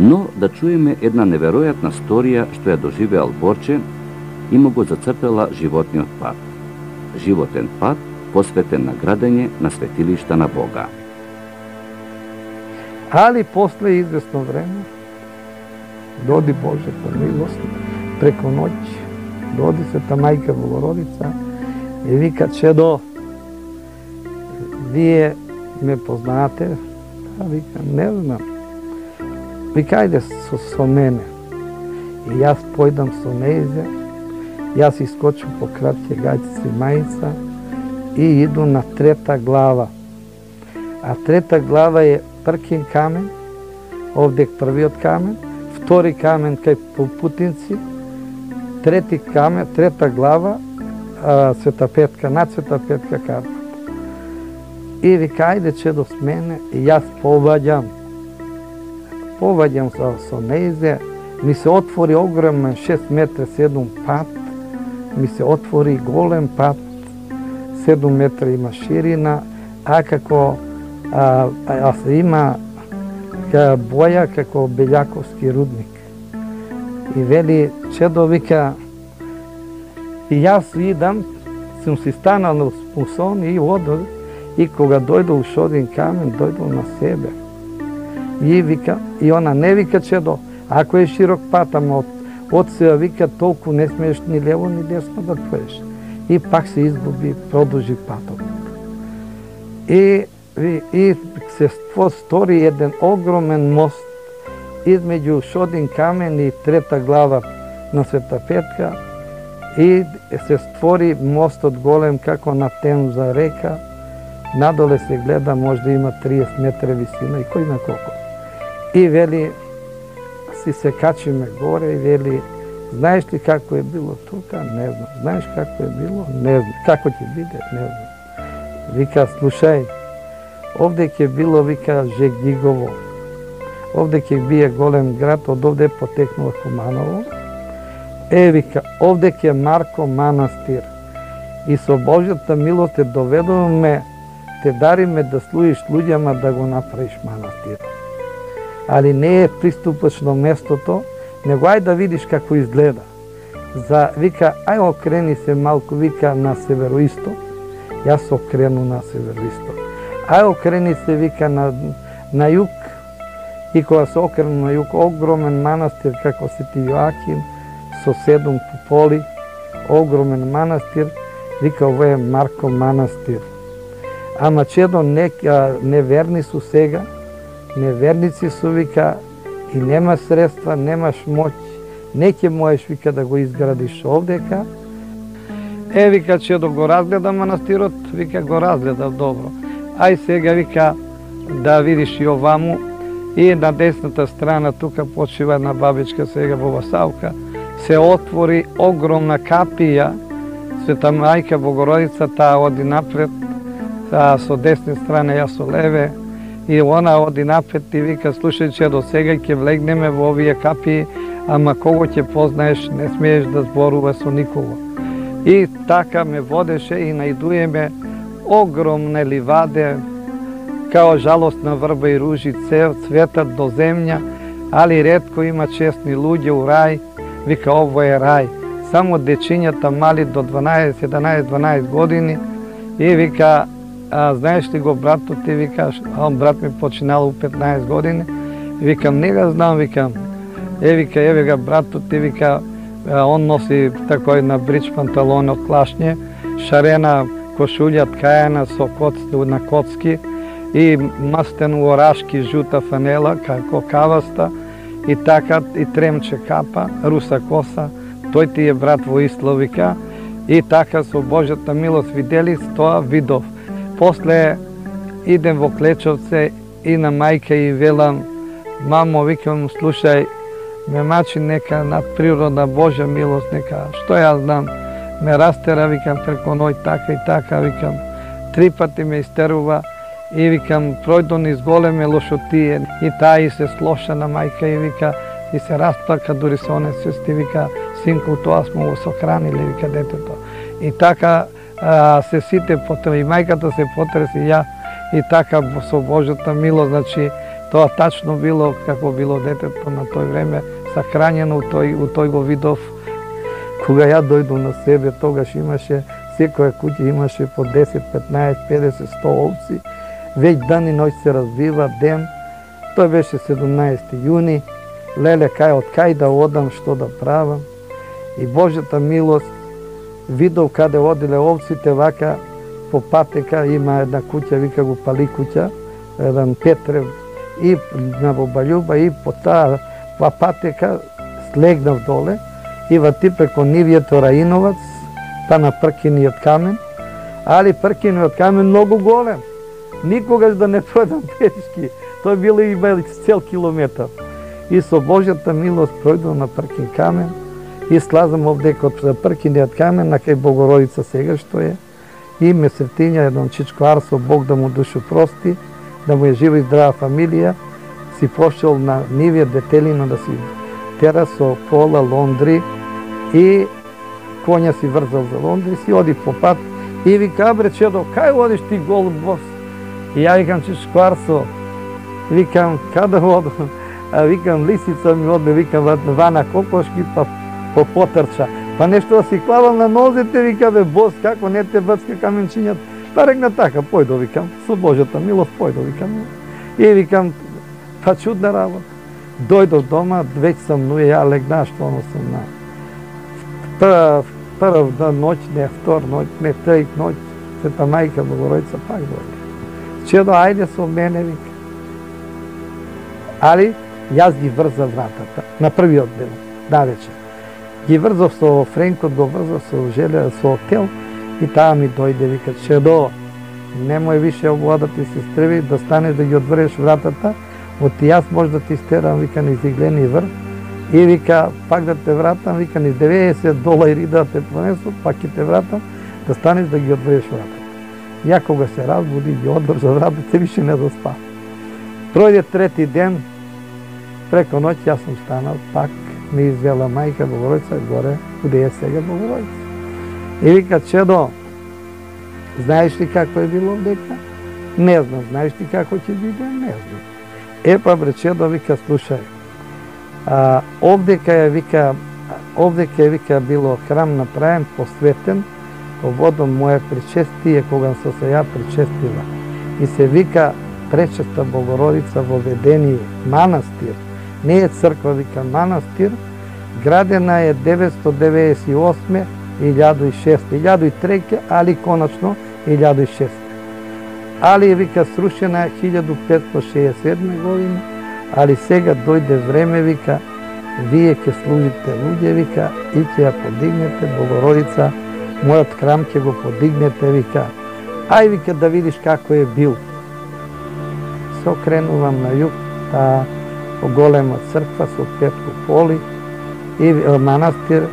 Но да чуеме една неверојатна сторија што ја доживеал Борче и му го зацртала животниот пат. Животен пат посветен на градење на светилишта на Бога. Али после известно време доди Божјата милост преко ноќ, доди Света Мајка Богородица и вика Чедо, вие ме познаате? А вика, не знам. Вика, ајде со, со мене. И јас појдам со нејзе, јас искочу по кратки гајци мајца и иду на трета глава. А трета глава е пркин камен, овде е првиот камен, втори камен кај Путинци, трети камен, трета глава, а, Света Петка, над Света Петка карта. И вика, ајде че до мене, и јас поваѓам. Поваѓам со, со нејзе, ми се отвори огромен 6 метра 7 пат, ми се отвори голем пат, 7 метра има ширина, а како а, а, а има боја како Белјаковски рудник. И вели, Чедо вика, и јас идам, сум си станал на спусон и одор, и кога дојдов шодин камен, дојдов на себе. И вика, и она не вика Чедо, ако е широк пат, ама од, од се вика, толку не смееш ни лево, ни десно да твоеш. И пак се изгуби, продолжи патот. И и се стори еден огромен мост измеѓу Шодин камен и трета глава на Света Петка и се створи мостот голем како на Темза река. Надоле се гледа, може да има 30 метра висина и кој на колку. И вели, си се качиме горе и вели, знаеш ли како е било тука? Не знам. Знаеш како е било? Не знам. Како ќе биде? Не знам. Вика, слушај, Овде ќе било, вика, Жегдигово. Овде ќе бие голем град, од овде потекнува Куманово. Е, вика, овде ќе Марко манастир. И со Божјата милост те доведуваме, те дариме да служиш луѓама да го направиш манастир. Али не е приступачно местото, него ај да видиш како изгледа. За, вика, ај окрени се малку, вика, на североисток. Јас окрену на североисток ај окрени се вика на, на југ и кога се окрену на југ огромен манастир како Сети Јоаким со седум куполи, огромен манастир, вика ова е Марко манастир. Ама чедо не, неверни су сега, неверници су вика и нема средства, немаш моќ, не ќе можеш вика да го изградиш овдека. Е, вика, че да го разгледа манастирот, вика, го разгледав добро ај сега вика да видиш и оваму и на десната страна тука почива на бабичка сега во Васавка се отвори огромна капија Света Мајка Богородица таа оди напред а, со десни страна јас со леве и она оди напред и вика слушај че до сега ќе влегнеме во овие капи ама кого ќе познаеш не смееш да зборува со никого и така ме водеше и најдуеме огромне ливаде, као жалостна врба и ружи цел, цветат до земја, али редко има честни луѓе у рај, вика ово е рај. Само дечињата мали до 12, 11, 12 години. И вика, а, знаеш ли го братот ти, викаш? а он брат ми починал у 15 години, викам, не га знам, викам, е, вика, еве га братот ти, вика, он носи такој на брич панталон од клашње, шарена кошуља, ткаена со коц, на коцки и мастен у орашки жута фанела како каваста и така и тремче капа, руса коса, тој ти е брат во Исловика и така со Божјата милост видели тоа видов. После идем во Клечовце и на мајка и велам, мамо, викам, слушај, ме мачи нека надприродна Божја милост, нека, што ја знам, ме растера, викам, преко ној така и така, викам, три пати ме истерува и викам, пројдо низ големе лошотие и таа и се слоша на мајка и вика, и се расплака, дури се оне сести, вика, синко, тоа смо го сохранили, вика, детето. И така а, се сите потреби, и мајката се потреси, ја, и така со Божјата мило, значи, Тоа тачно било како било детето на тој време, сахранено у тој, у тој го видов. Кога ја дојдов на себе, тогаш имаше, секоја куќа имаше по 10, 15, 50, 100 овци. Веќе дан и ноќ се развива ден. Тоа беше 17 јуни. Леле, кај од кај да одам, што да правам. И Божјата милост видов каде одиле овците, вака по патека има една куќа, вика го Пали куќа, еден Петрев, и на Бобалјуба, и по таа па патека слегнав доле, и во ти преко нивието Раиновац, па на пркиниот камен, али пркиниот камен многу голем. Никогаш да не пројдам пешки. тоа било и цел километар. И со Божјата милост пројдов на пркин камен, и слазам овде код пркиниот камен, на кај Богородица сега што е, и ме сретиња еден чичко Арсо, Бог да му душу прости, да му е жива и здрава фамилија, си пошел на нивија детелина да си тера со пола Лондри и коња си врзал за Лондри, си оди по пат и вика, бре, чедо, кај одиш ти гол бос? И ја викам, чичко Арсо, викам, каде одам? А викам, лисица ми оде, викам, вана кокошки, па по потрча. Па нешто да си клавал на нозите, вика бе бос, како не те бацка каменчињата. Па рекна така, појдо викам, со Божјата милост појдо викам. И викам, па чудна работа. Дојдов дома, веќе сам нуе, ја легнаш, оно сум на прв, прв да ноќ, не втор ноќ, не трет ноќ, Света мајка Богородица пак дојде. Чедо, да, ајде со мене, вика. Али, јас ги врза вратата на првиот ден, да вечер ги врзав со Френкот, го врзав со желе, со кел и таа ми дојде, вика, Чедо, немој више овоа да ти се стреви, да станеш да ги одвреш вратата, оти јас може да ти стерам, вика, низ иглени врв, и вика, пак да те вратам, вика, низ 90 долари да те понесу, пак ќе те вратам, да станеш да ги одвреш вратата. Ја кога се разбуди, ги одврза вратата, више не заспа. Пројде трети ден, преко ноќ јас сум станал, пак ми извела мајка Богородица горе, куде е сега Богородица. И вика, Чедо, знаеш ли како е било дека? Не знам, знаеш ли како ќе биде? Не знам. Е, па бре, Чедо, вика, слушај, а, овдека е, вика, овдека е, вика, било храм направен, посветен, водом моја причестие, кога со се ја причестила. И се вика Пречеста Богородица во ведение, манастир, не е црква, вика манастир, градена е 998 1006, 1003, али конечно 1006. Али вика срушена 1567 година, али сега дојде време, вика, вие ќе служите луѓе, вика, и ќе ја подигнете Богородица, мојот храм ќе го подигнете, вика. Ај, вика, да видиш како е бил. Се окренувам на југ, таа голема црква со пет куполи и манастир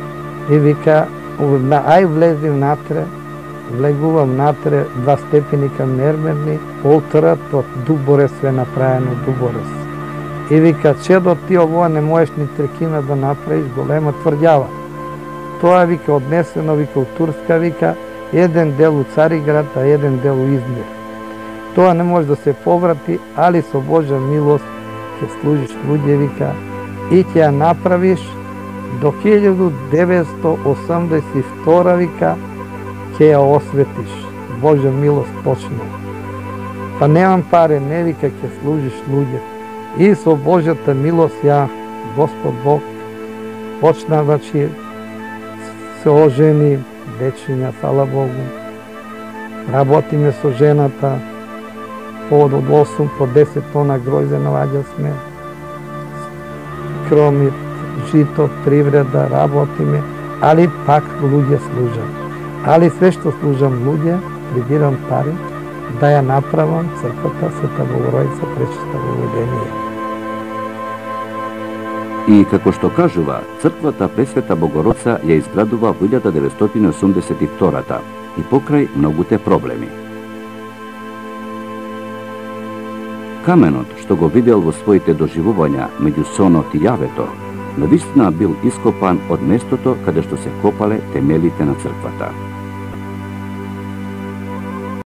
и вика ај влези внатре влегувам натре два степеника мермерни олтарот од дуборе све направено дуборес. И вика чедо ти овоа не можеш ни трекина да направиш? Голема тврдјава. Тоа вика однесено вика од Турска вика еден дел у Цариград а еден дел у Измир. Тоа не може да се поврати али со Божја милост ќе служиш луѓе, вика, и ќе ја направиш до 1982 вика, ќе ја осветиш. Божја милост почна. Па немам пари не вика, ќе служиш луѓе. И со Божјата милост ја, Господ Бог, почна, значи, се ожени, вечиња, фала Богу. Работиме со жената, од 8 по 10 тона гројзе наваѓа сме. Кромит, жито, привреда, работиме, али пак луѓе служам. Али све што служам луѓе, прибирам пари, да ја направам црквата Света Богородица пречиста Богородение. И како што кажува, црквата Пресвета Богородица ја изградува во 1982 и покрај многуте проблеми. Каменот што го видел во своите доживувања меѓу сонот и јавето, навистина бил ископан од местото каде што се копале темелите на црквата.